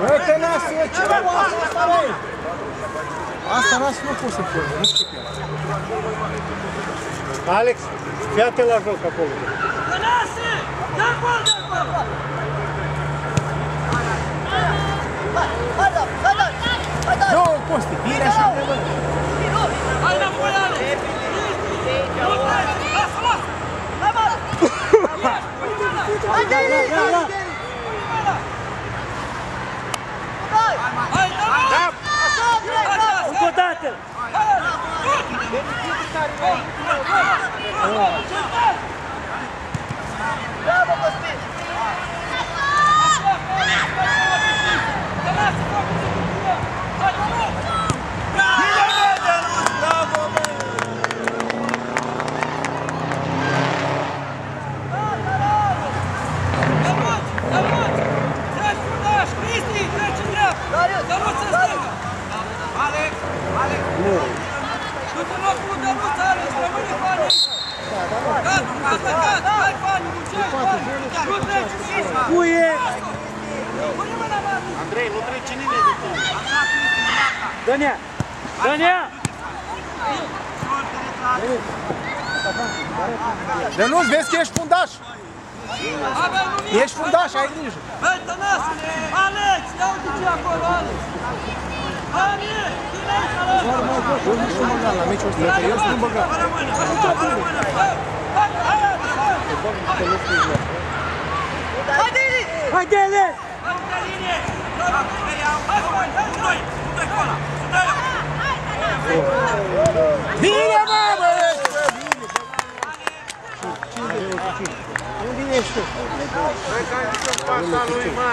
Băi, Tănase, ce nu asta, asta, băi? Asta n-ați nu pot să pun, nu știu ce. Alex, fii la joc acolo. Tănase! Dă gol de acolo! Nu, Costi, bine așa de bă. Hai înapoi, Alex! Nu treci! Lasă, lasă! Da, da, da, da. Hai, قاتل mine! Andrei, nu trece nimeni de tine. Dă-nea. Dă-nea. De nu vezi că ești fundaș. Hai, băi, nu vine! Ești fundaș, ai grijă. Băi, Tănase! Alex, ia uite ce e acolo, Alex! Hai, mie! Vine aici, ăla! Eu nu știu băgat la meciul ăsta, că eu sunt băgat. Așa, fără mână! Hai, hai, hai, hai! Haide, Iris! Haide, ele! Hai, pe linie! Hai, hai, hai, hai! Bine, mă, bă, ești, bă, bine. Unde ești tu? Hai că ai zis în fața lui, mă.